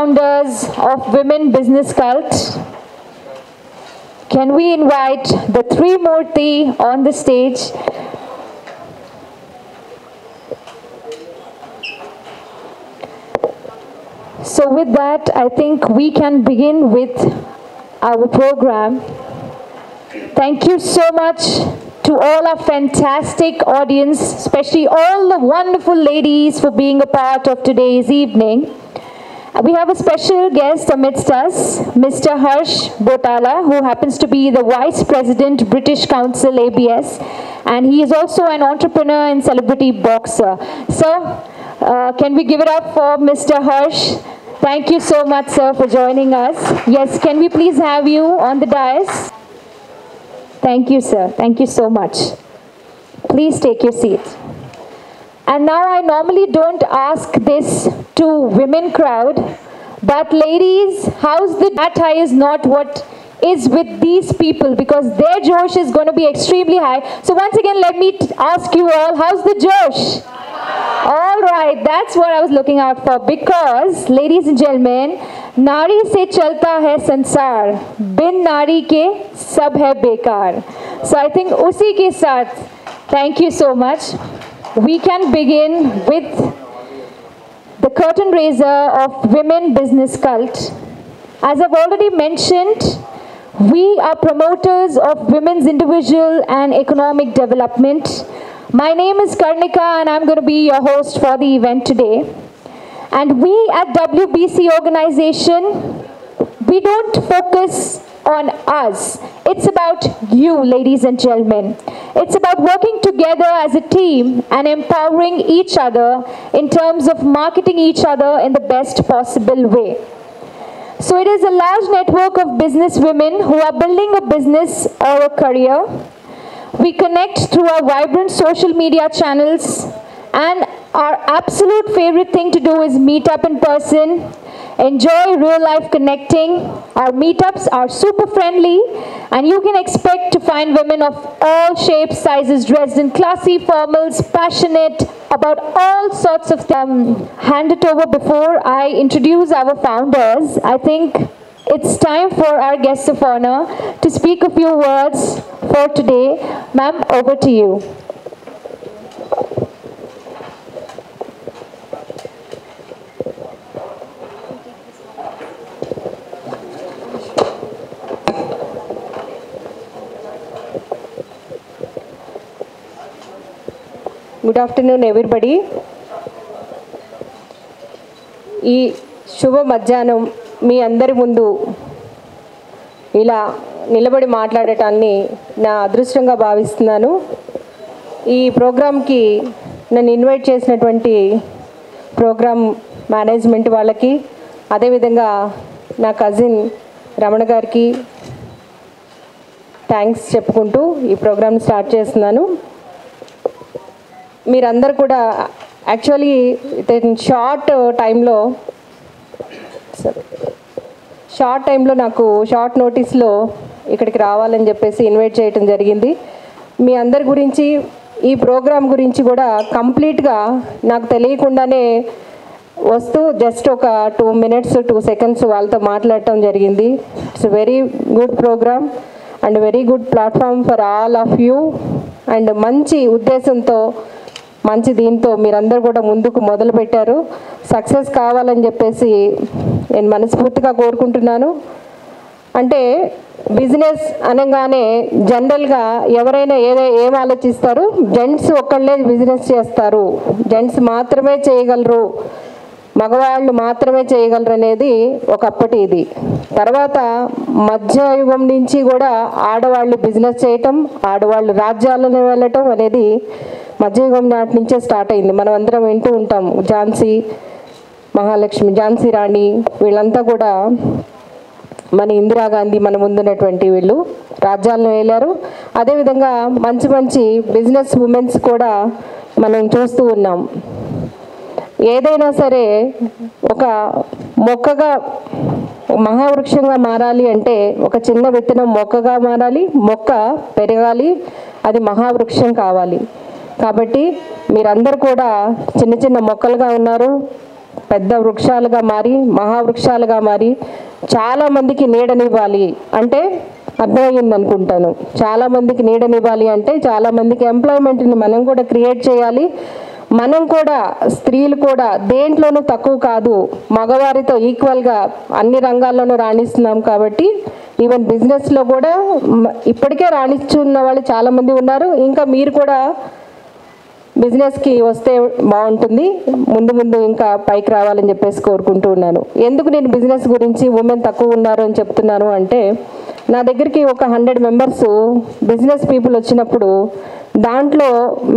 founders of Women Business Cult. Can we invite the three Murti on the stage? So with that, I think we can begin with our program. Thank you so much to all our fantastic audience, especially all the wonderful ladies for being a part of today's evening. We have a special guest amidst us, Mr. Harsh Botala, who happens to be the Vice President, British Council ABS, and he is also an entrepreneur and celebrity boxer. So, uh, can we give it up for Mr. Harsh? Thank you so much, sir, for joining us. Yes, can we please have you on the dais? Thank you, sir. Thank you so much. Please take your seat. And now I normally don't ask this to women crowd, but ladies, how's the that high is not what is with these people because their Josh is going to be extremely high. So once again, let me t- ask you all, how's the Josh? All right, that's what I was looking out for because, ladies and gentlemen, नारी से चलता है संसार बिन नारी के सब है बेकार सो आई थिंक उसी के साथ thank you so much we can begin with the curtain raiser of Women Business Cult. As I've already mentioned, we are promoters of women's individual and economic development. My name is Karnika and I'm going to be your host for the event today. And we at WBC organization, we don't focus on us. It's about you, ladies and gentlemen. It's about working together as a team and empowering each other in terms of marketing each other in the best possible way. So it is a large network of business women who are building a business or a career. We connect through our vibrant social media channels and our absolute favorite thing to do is meet up in person, enjoy real life connecting. Our meetups are super friendly and you can expect to find women of all shapes, sizes dressed in classy formals, passionate about all sorts of them. Um, hand it over before I introduce our founders. I think it's time for our guest of honor to speak a few words for today. Ma'am, over to you. Good afternoon everybody ఈ శుభ మధ్యాహ్నం మీ అందరి ముందు ఇలా నిలబడి మాట్లాడటాన్ని నా అదృష్టంగా భావిస్తున్నాను. ఈ ప్రోగ్రాంకి నన్ను ఇన్వైట్ చేసినటువంటి ప్రోగ్రామ్ మేనేజ్మెంట్ వాళ్ళకి అదేవిధంగా నా కజిన్ రమణ గారికి థ్యాంక్స్ చెప్పుకుంటూ ఈ ప్రోగ్రామ్ స్టార్ట్ చేస్తున్నాను. మీరందరు కూడా యాక్చువల్లీ షార్ట్ టైంలో షార్ట్ టైంలో నాకు షార్ట్ నోటీస్లో ఇక్కడికి రావాలని చెప్పేసి ఇన్వైట్ చేయటం జరిగింది. మీ అందరి గురించి ఈ ప్రోగ్రాం గురించి కూడా కంప్లీట్గా నాకు తెలియకుండానే వస్తూ జస్ట్ ఒక టూ మినిట్స్ టూ సెకండ్స్ వాళ్ళతో మాట్లాడటం జరిగింది. It's very good programme and very good platform for all of you and మంచి ఉద్దేశంతో మంచి దీంతో మీరందరూ కూడా ముందుకు మొదలు పెట్టారు. సక్సెస్ కావాలని చెప్పేసి నేను మనస్ఫూర్తిగా కోరుకుంటున్నాను. అంటే బిజినెస్ అనగానే జనరల్గా ఎవరైనా ఏదో ఏం ఆలోచిస్తారు? జెంట్స్ ఒక్కళ్ళే బిజినెస్ చేస్తారు. జెంట్స్ మాత్రమే చేయగలరు. మగవాళ్ళు మాత్రమే చేయగలరు అనేది ఒకప్పటి ఇది. తర్వాత మధ్యయుగం నుంచి కూడా ఆడవాళ్ళు బిజినెస్ చేయటం ఆడవాళ్ళు రాజ్యాలను వెళ్ళటం అనేది మధ్యయుగం నాటి నుంచే స్టార్ట్ అయింది. మనం అందరం వింటూ ఉంటాం ఝాన్సీ మహాలక్ష్మి ఝాన్సీ రాణి వీళ్ళంతా కూడా మన ఇందిరాగాంధీ మన ముందున్నటువంటి వీళ్ళు రాజ్యాలను వెళ్ళారు అదేవిధంగా మంచి మంచి బిజినెస్ ఉమెన్స్ కూడా మనం చూస్తూ ఉన్నాం. ఏదైనా సరే ఒక మొక్కగా మహావృక్షంగా మారాలి అంటే ఒక చిన్న విత్తనం మొక్కగా మారాలి మొక్క పెరగాలి అది మహావృక్షం కావాలి. కాబట్టి మీరందరూ కూడా చిన్న చిన్న మొక్కలుగా ఉన్నారు పెద్ద వృక్షాలుగా మారి మహావృక్షాలుగా మారి చాలామందికి నీడనివ్వాలి అంటే అర్థమయ్యింది అనుకుంటాను. చాలామందికి నీడనివ్వాలి అంటే చాలామందికి ఎంప్లాయ్మెంట్ని మనం కూడా క్రియేట్ చేయాలి. మనం కూడా స్త్రీలు కూడా దేంట్లోనూ తక్కువ కాదు మగవారితో ఈక్వల్గా అన్ని రంగాల్లోనూ రాణిస్తున్నాం కాబట్టి ఈవెన్ బిజినెస్లో కూడా ఇప్పటికే రాణిస్తున్న వాళ్ళు చాలామంది ఉన్నారు. ఇంకా మీరు కూడా బిజినెస్కి వస్తే బాగుంటుంది. ముందు ముందు ఇంకా పైకి రావాలని చెప్పేసి కోరుకుంటూ ఉన్నాను. ఎందుకు నేను బిజినెస్ గురించి ఉమెన్ తక్కువ ఉన్నారు అని చెప్తున్నాను అంటే నా దగ్గరికి ఒక హండ్రెడ్ మెంబర్స్ బిజినెస్ పీపుల్ వచ్చినప్పుడు దాంట్లో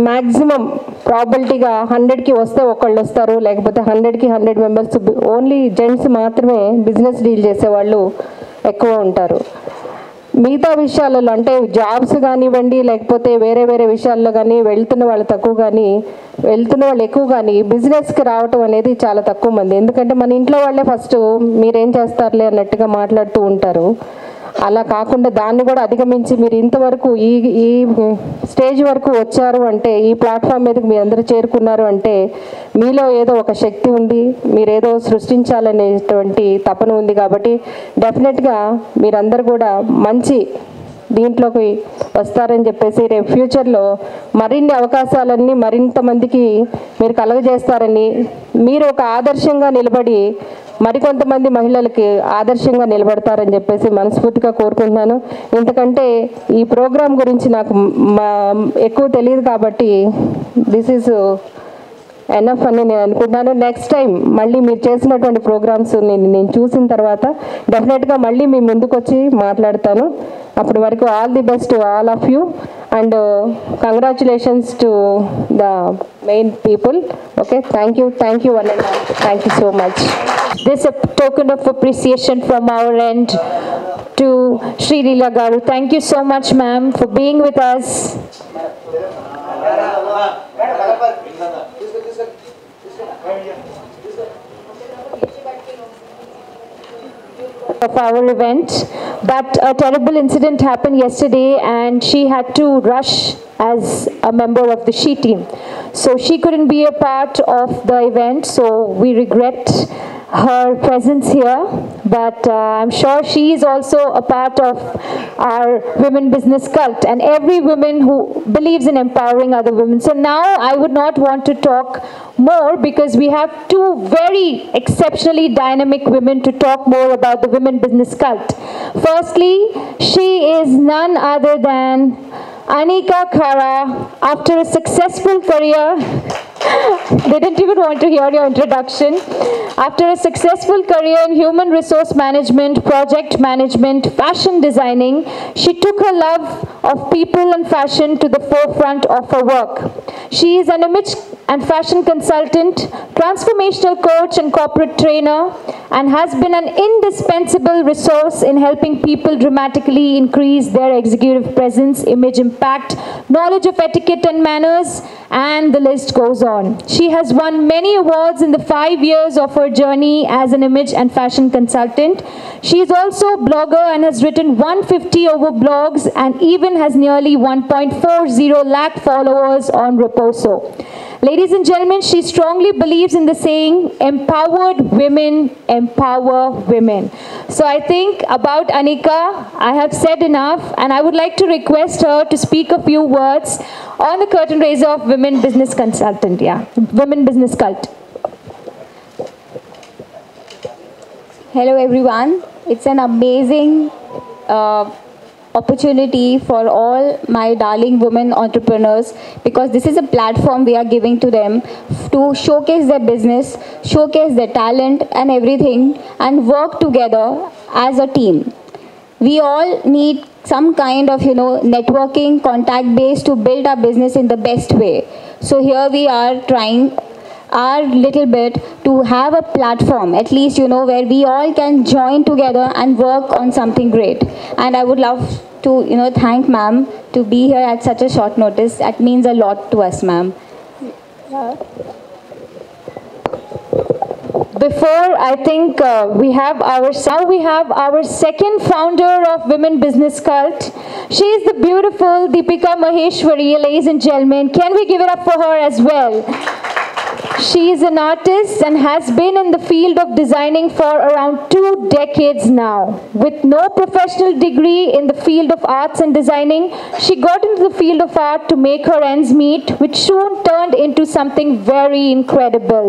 మ్యాక్సిమం ప్రాబిలిటీగా హండ్రెడ్కి వస్తే ఒకళ్ళు వస్తారు. లేకపోతే హండ్రెడ్కి హండ్రెడ్ మెంబర్స్ ఓన్లీ జెంట్స్ మాత్రమే బిజినెస్ డీల్ చేసేవాళ్ళు ఎక్కువ ఉంటారు. మిగతా విషయాలలో అంటే జాబ్స్ కానివ్వండి లేకపోతే వేరే వేరే విషయాల్లో కానీ వెళ్తున్న వాళ్ళు తక్కువ కానీ వెళ్తున్న వాళ్ళు ఎక్కువ కానీ బిజినెస్కి రావటం అనేది చాలా తక్కువ మంది. ఎందుకంటే మన ఇంట్లో వాళ్ళే ఫస్ట్ మీరేం చేస్తారులే అన్నట్టుగా మాట్లాడుతూ ఉంటారు. అలా కాకుండా దాన్ని కూడా అధిగమించి మీరు ఇంతవరకు ఈ ఈ స్టేజ్ వరకు వచ్చారు అంటే ఈ ప్లాట్ఫామ్ మీదకి మీ అందరూ చేరుకున్నారు అంటే మీలో ఏదో ఒక శక్తి ఉంది మీరేదో సృష్టించాలనేటువంటి తపన ఉంది కాబట్టి డెఫినెట్గా మీరందరూ కూడా మంచి దీంట్లోకి వస్తారని చెప్పేసి రేపు ఫ్యూచర్లో మరిన్ని అవకాశాలన్నీ మరింత మందికి మీరు కలగజేస్తారని మీరు ఒక ఆదర్శంగా నిలబడి మరికొంతమంది మహిళలకి ఆదర్శంగా నిలబడతారని చెప్పేసి మనస్ఫూర్తిగా కోరుకుంటున్నాను. ఇంతకంటే ఈ ప్రోగ్రాం గురించి నాకు మా- ఎక్కువ తెలియదు కాబట్టి దిస్ ఈజ్ ఎన్ఎఫ్ అని నేను అనుకుంటున్నాను. నెక్స్ట్ టైం మళ్ళీ మీరు చేసినటువంటి ప్రోగ్రామ్స్ నేను నేను చూసిన తర్వాత డెఫినెట్గా మళ్ళీ మీ ముందుకు వచ్చి మాట్లాడతాను. అప్పటి వరకు all the best all of you and uh, congratulations to the main people okay thank you thank you one and all thank you so much this is a token of appreciation from our end to Sri Leela Garu. Thank you so much, ma'am, for being with us. Of our event. But a terrible incident happened yesterday and she had to rush as a member of the SHE team. So she couldn't be a part of the event, so we regret her presence here. But uh, I'm sure she is also a part of our women business cult and every woman who believes in empowering other women. So now I would not want to talk more because we have two very exceptionally dynamic women to talk more about the women business cult. Firstly, she is none other than Anika Khara. After a successful career, they didn't even want to hear your introduction. After a successful career in human resource management, project management, fashion designing, she took her love of people and fashion to the forefront of her work. She is an image and fashion consultant, transformational coach, and corporate trainer, and has been an indispensable resource in helping people dramatically increase their executive presence, image impact, knowledge of etiquette and manners, and the list goes on. She has won many awards in the five years of her journey as an image and fashion consultant. She is also a blogger and has written 150 over blogs and even has nearly 1.40 lakh followers on Roposo. Ladies and gentlemen, she strongly believes in the saying, empowered women empower women. So I think about Anika, I have said enough, and I would like to request her to speak a few words on the curtain raiser of Women Business Consultant, yeah, Women Business Cult. Hello everyone. It's an amazing uh, opportunity for all my darling women entrepreneurs because this is a platform we are giving to them to showcase their business, showcase their talent and everything and work together as a team. We all need some kind of you know networking contact base to build our business in the best way. So here we are trying our little bit to have a platform at least you know where we all can join together and work on something great and i would love to you know thank ma'am to be here at such a short notice that means a lot to us ma'am Before I think uh, we have our now we have our second founder of Women Business Cult. She is the beautiful Deepika Maheshwari, ladies and gentlemen. Can we give it up for her as well? She is an artist and has been in the field of designing for around two decades now. With no professional degree in the field of arts and designing, she got into the field of art to make her ends meet, which soon turned into something very incredible.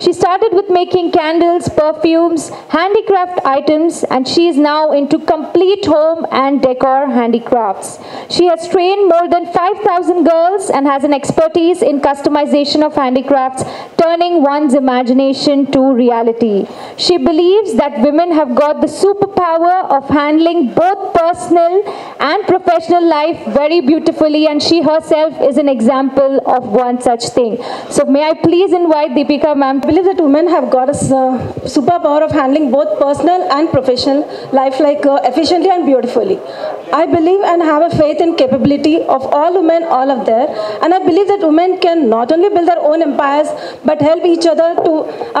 She started with making candles, perfumes, handicraft items, and she is now into complete home and decor handicrafts. She has trained more than 5,000 girls and has an expertise in customization of handicrafts, turning one's imagination to reality. She believes that women have got the superpower of handling both personal and professional life very beautifully, and she herself is an example of one such thing. So, may I please invite Deepika ma'am I believe that women have got a superpower of handling both personal and professional life like uh, efficiently and beautifully. I believe and have a faith in capability of all women, all of there, and I believe that women can not only build their own empires but help each other to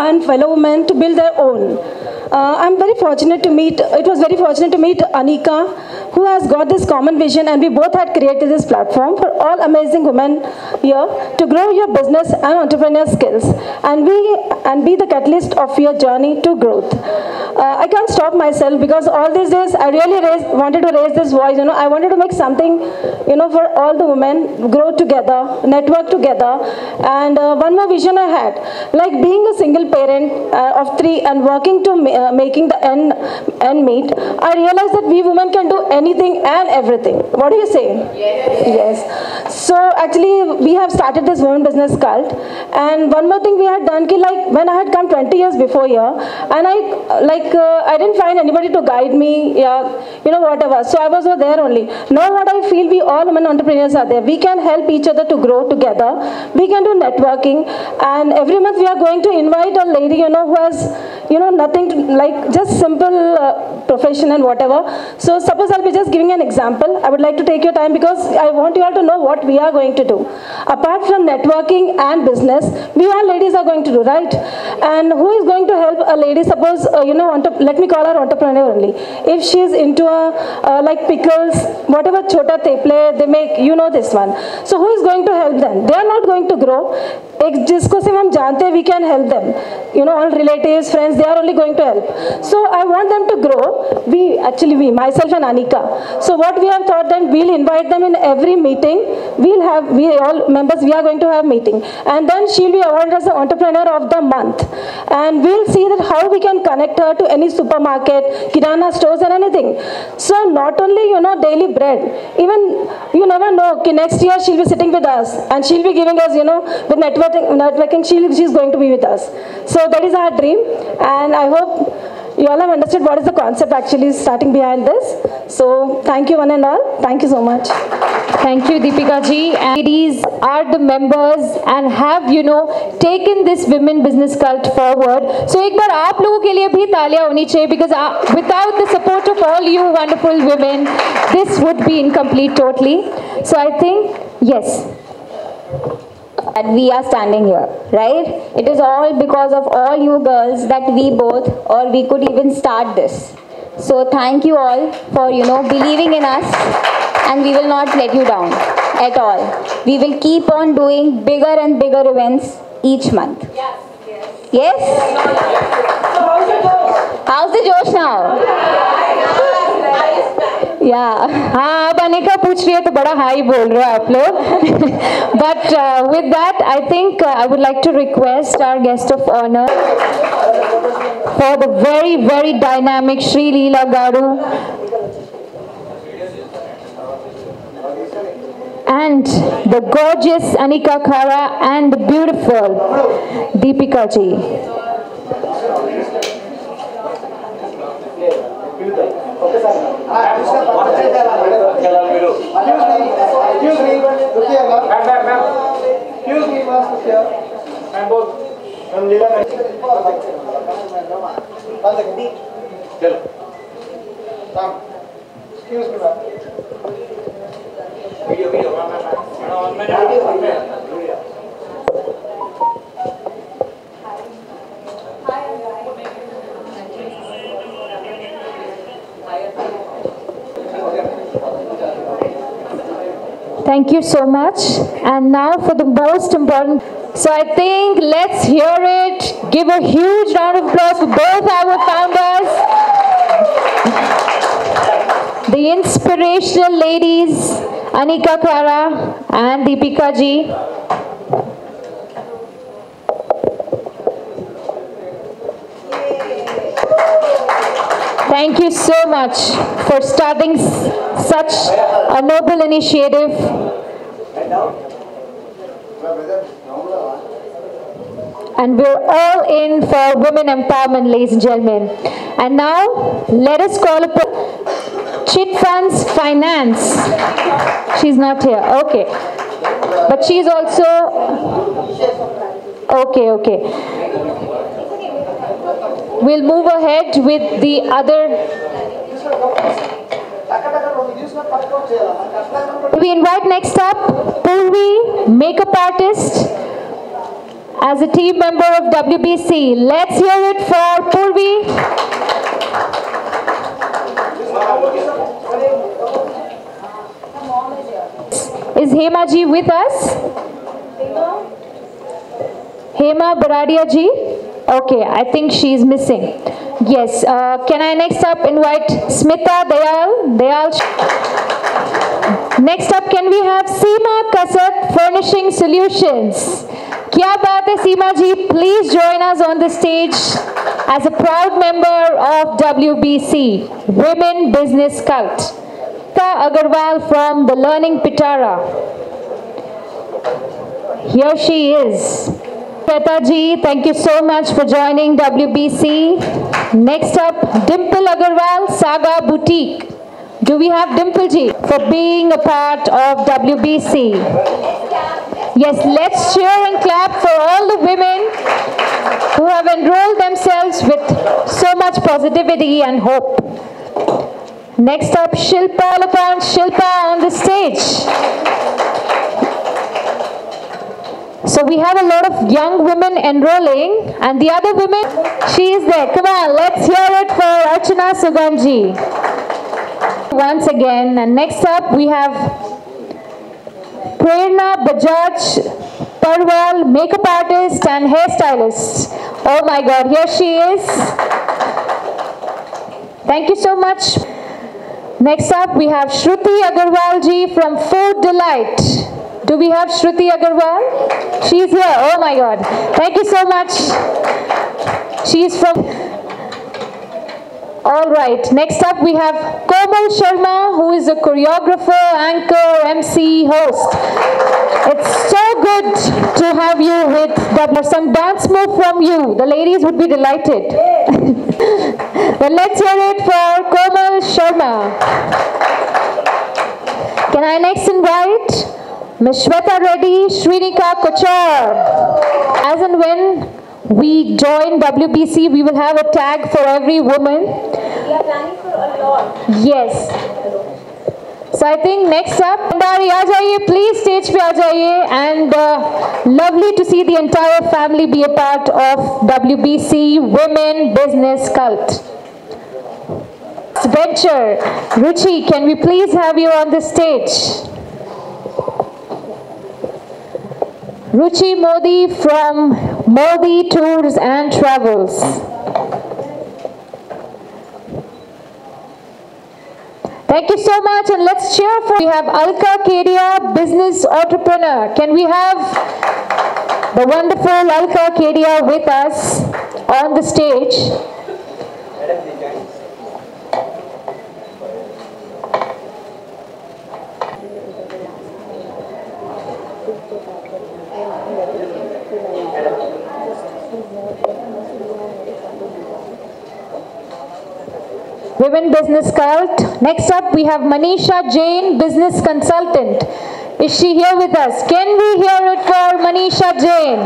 and fellow women to build their own. Uh, I'm very fortunate to meet. It was very fortunate to meet Anika, who has got this common vision, and we both had created this platform for all amazing women here to grow your business and entrepreneur skills, and we and be the catalyst of your journey to growth. Uh, I can't stop myself because all these days I really raised, wanted to raise this voice. You know, I wanted to make something, you know, for all the women grow together, network together, and uh, one more vision I had, like being a single parent uh, of three and working to ma- uh, making the end end meet. I realized that we women can do anything and everything. What do you say? Yes. Yes. So actually, we have started this women business cult, and one more thing we had done, ki like when I had come 20 years before here, and I like uh, I didn't find anybody to guide me, yeah, you know whatever. So I was over there only. Now what I feel, we all women entrepreneurs are there. We can help each other to grow together. We can do networking, and every month we are going to invite a lady, you know, who has, you know, nothing to, like just simple uh, profession and whatever. So suppose I'll be just giving an example. I would like to take your time because I want you all to know what we are going to do. Apart from networking and business, we all ladies are going to do, right? And who is going to help a lady? Suppose, uh, you know, entre- let me call her entrepreneur only. If she is into a, uh, like pickles, whatever chota teple they make, you know this one. So who is going to help them? They are not going to grow. एक जिसको सिर्फ हम जानते हैं we can help them you know all relatives friends they are only going to help. So i want them to grow. We actually we myself and anika. So what we have thought then, we'll invite them in every meeting we'll have we all members we are going to have meeting. And then she'll be awarded as the entrepreneur of the month. And we'll see that how we can connect her to any supermarket kirana stores and anything. So not only you know daily bread even you never know okay, next year she'll be sitting with us and she'll be giving us you know with networking networking she'll, she's going to be with us. So that is our dream and i hope you all have understood what is the concept actually starting behind this so thank you one and all thank you so much Thank you, Deepika ji. And ladies are the members and have, you know, taken this women business cult forward. So एक बार आप लोगों के लिए भी तालियां होनी चाहिए because uh, without the support of all you wonderful women, this would be incomplete totally. So I think, yes, that we are standing here, right? It is all because of all you girls that we both, or we could even start this. So thank you all for, you know, believing in us and we will not let you down at all. We will keep on doing bigger and bigger events each month. Yes? Yes? How's the Josh now? या हाँ अब अनिका पूछ रही है तो बड़ा high बोल रहे हो आप लोग। But with that I think I would like to request our guest of honour for the very very dynamic Shri Leela garu and the gorgeous Anika Khara and beautiful Deepika ji me, Excuse me. look here, ma'am. Ma'am, ma'am, ma'am. Excuse me, ma'am, look here. Ma'am, both. Ma'am, Leela, ma'am. One second. Chalo. Ma'am. Excuse me, ma'am. Video, video, ma'am, ma'am, ma'am. One minute, one minute. Video. Thank you so much. And now for the most important. So I think let's hear it. Give a huge round of applause for both our founders. The inspirational ladies, Anika Khara and Deepika ji. Thank you so much for starting such a noble initiative. And we're all in for women empowerment, ladies and gentlemen. And now, let us call upon Chit Funds Finance. She's not here, okay. But she's also, okay, okay. We'll move ahead with the other We invite next up Purvi, makeup artist, as a team member of WBC. Let's hear it for Purvi. Is Hema ji with us? Hema Baradia ji? Okay, I think she's missing. Yes, uh, can I next up invite Smita Dayal? Dayal. Next up, can we have Seema Kasat Furnishing Solutions? Kya baat hai Seema ji? Please join us on the stage as a proud member of WBC, Women Business Cult. Ta Agarwal from the Learning Pitara. Here she is. Shweta ji, thank you so much for joining WBC. Next up, Dimple Agarwal, Saga Boutique. Do we have Dimple ji for being a part of WBC? Yes, let's cheer and clap for all the women who have enrolled themselves with so much positivity and hope. Next up, Shilpa Lapan Shilpa on the stage. So we have a lot of young women enrolling, and the other women, she is there. Come on, let's hear it for Archana Suganji. Once again, and next up we have Prerna Bajaj Parwal, makeup artist and hairstylist. Oh my God, here she is. Thank you so much. Next up, we have Shruti Agarwalji from Food Delight. Do we have Shruti Agarwal? She's here. Oh my God. Thank you so much. She's from. All right. Next up, we have Komal Sharma, who is a choreographer, anchor, MC, host. It's so good to have you with the, some dance move from you. The ladies would be delighted. well, let's hear it for Komal Sharma. Can I next invite Mishweta Reddy, Srinika Kochar. As and when we join WBC, we will have a tag for every woman. We are planning for a lot. Yes. So I think next up, Bari, please stage pe Ajay, and uh, lovely to see the entire family be a part of WBC Women Business Cult venture. Ruchi, can we please have you on the stage? Ruchi Modi from Modi Tours and Travels. Thank you so much and let's cheer for we have Alka Kedia, business entrepreneur. Can we have the wonderful Alka Kedia with us on the stage? Women Business Cult. Next up, we have Manisha Jain, Business Consultant. Is she here with us? Can we hear it for Manisha Jain?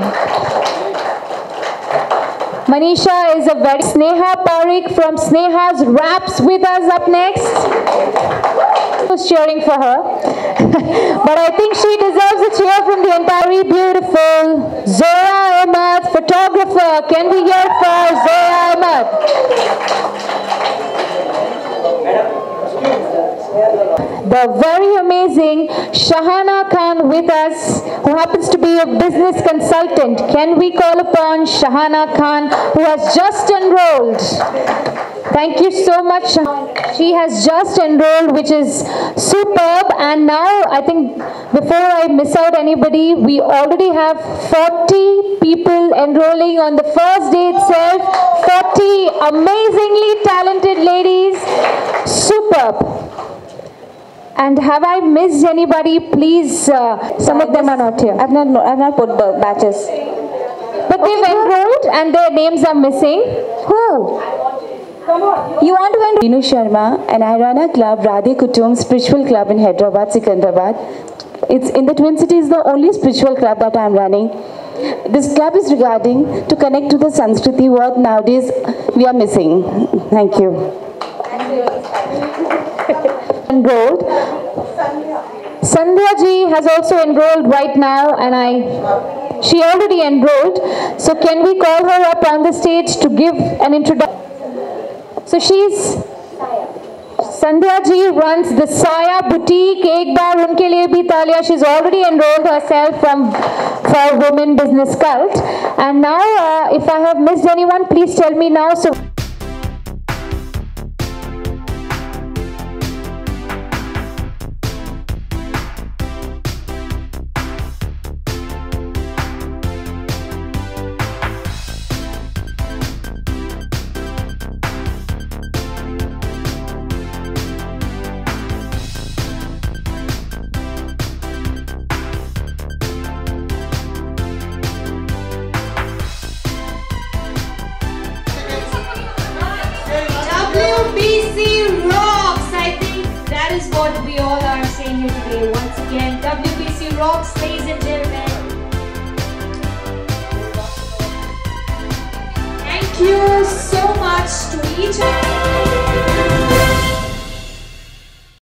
Manisha is a very Sneha Parikh from Sneha's Raps with us up next. Who's cheering for her? but I think she deserves a cheer from the entire beautiful Zora Ahmad, photographer. Can we hear for Zora Ahmad? The very amazing Shahana Khan with us, who happens to be a business consultant. Can we call upon Shahana Khan, who has just enrolled? Thank you so much. She has just enrolled, which is superb. And now, I think, before I miss out anybody, we already have 40 people enrolling on the first day itself. 40 amazingly talented ladies. Superb. And have I missed anybody? Please, uh, some of them are not here. I've not, I've not put the batches. But they've enrolled and their names are missing. Who? You want to win? Renu Sharma and I run a club, Radhe Kutum Spiritual Club in Hyderabad, Secunderabad. It's in the Twin Cities, the only spiritual club that I'm running. This club is regarding to connect to the Sanskriti what nowadays we are missing. Thank you enrolled. Sandhya ji has also enrolled right now and I, she already enrolled. So can we call her up on the stage to give an introduction? So she's, Sandhya ji runs the Saya Boutique. एक बार उनके लिए भी तालियां. She's already enrolled herself from for Women Business Cult. And now, uh, if I have missed anyone, please tell me now. So.